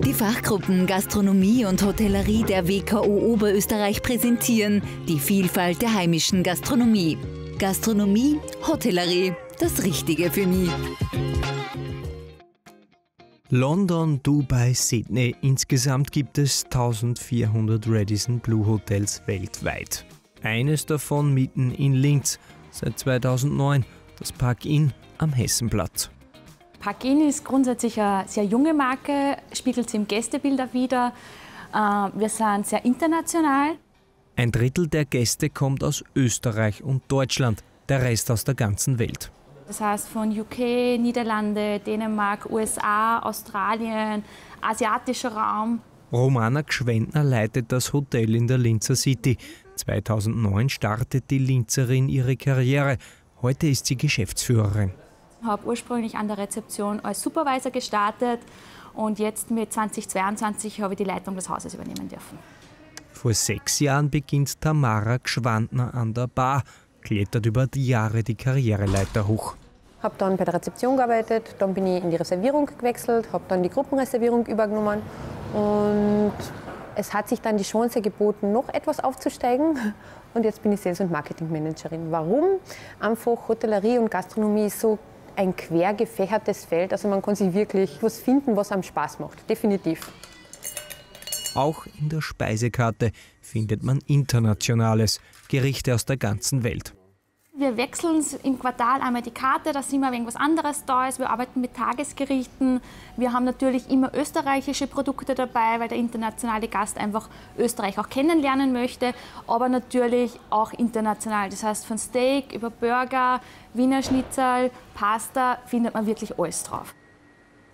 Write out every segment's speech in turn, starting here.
Die Fachgruppen Gastronomie und Hotellerie der WKO Oberösterreich präsentieren die Vielfalt der heimischen Gastronomie. Gastronomie, Hotellerie, das Richtige für mich. London, Dubai, Sydney. Insgesamt gibt es 1400 Radisson Blue Hotels weltweit. Eines davon mitten in Linz, seit 2009, das Park Inn am Hessenplatz. Park Inn ist grundsätzlich eine sehr junge Marke, spiegelt sie im Gästebild wieder. Äh, wir sind sehr international. Ein Drittel der Gäste kommt aus Österreich und Deutschland, der Rest aus der ganzen Welt. Das heißt von UK, Niederlande, Dänemark, USA, Australien, asiatischer Raum. Romana Gschwendner leitet das Hotel in der Linzer City. 2009 startet die Linzerin ihre Karriere. Heute ist sie Geschäftsführerin. Ich habe ursprünglich an der Rezeption als Supervisor gestartet und jetzt mit 2022 habe ich die Leitung des Hauses übernehmen dürfen. Vor sechs Jahren beginnt Tamara Gschwandner an der Bar, klettert über die Jahre die Karriereleiter hoch habe dann bei der Rezeption gearbeitet, dann bin ich in die Reservierung gewechselt, habe dann die Gruppenreservierung übernommen und es hat sich dann die Chance geboten, noch etwas aufzusteigen und jetzt bin ich Sales- und Marketingmanagerin. Warum? Einfach Hotellerie und Gastronomie ist so ein quer gefächertes Feld, also man kann sich wirklich was finden, was einem Spaß macht, definitiv. Auch in der Speisekarte findet man Internationales, Gerichte aus der ganzen Welt. Wir wechseln im Quartal einmal die Karte, dass immer irgendwas anderes da ist. Wir arbeiten mit Tagesgerichten. Wir haben natürlich immer österreichische Produkte dabei, weil der internationale Gast einfach Österreich auch kennenlernen möchte, aber natürlich auch international. Das heißt, von Steak über Burger, Wiener Schnitzel, Pasta findet man wirklich alles drauf.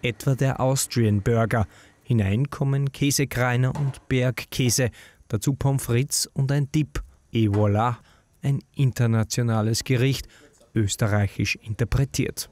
Etwa der Austrian Burger. Hinein kommen Käsekreiner und Bergkäse, dazu Pommes frites und ein Dip. Et voilà! Ein internationales Gericht, österreichisch interpretiert.